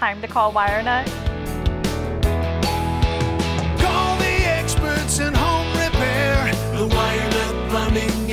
time to call WireNut. Call the experts in home repair, the WireNut plumbing